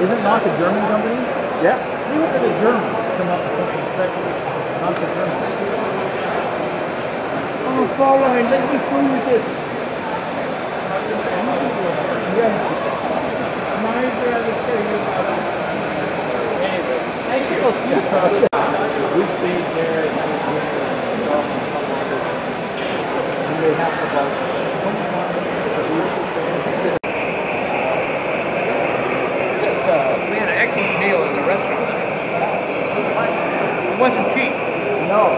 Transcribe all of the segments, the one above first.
Isn't not the German company? Yeah. See what the Germans come up with something sexy. Not the Germans. Oh, Fraulein, let me show you this. Yeah. My brother tell you about it. Anyway, thank you. We stayed there and we were talking about it. And they have about 21 Just, uh, we had an excellent meal in the restaurant. It wasn't cheap. No,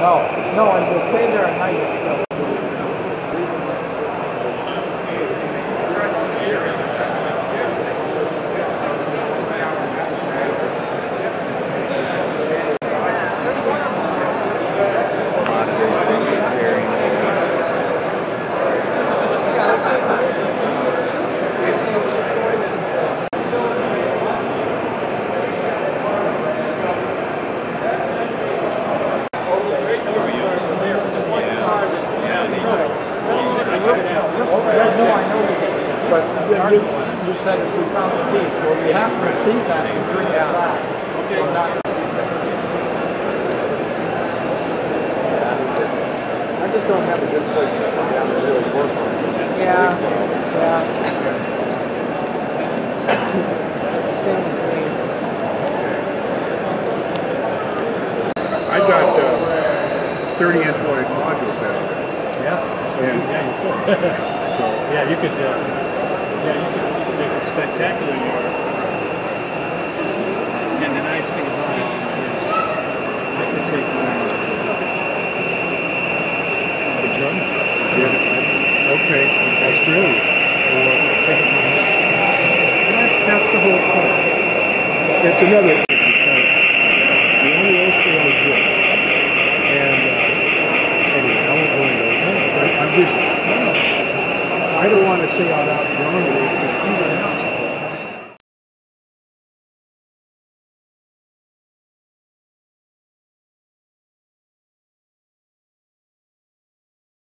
no, no, and we'll stay there at night. So. Yeah, no, I know you did. But you, you said if we found the thief, well, we have to receive that and bring it back. Okay. I just don't have a good place to sit down and really work on it. Yeah, yeah. It's the same with. I got uh, 30 inch wide modules out there. Yeah, so Yeah. yeah, you could. yeah, you could. Uh, yeah, you could make a spectacular yard. And the nice thing about it is, I could take mine to, to Germany, Yeah. Okay. Australia, or take it to Mexico. That, that's the whole point. It's another I don't want to say out loud.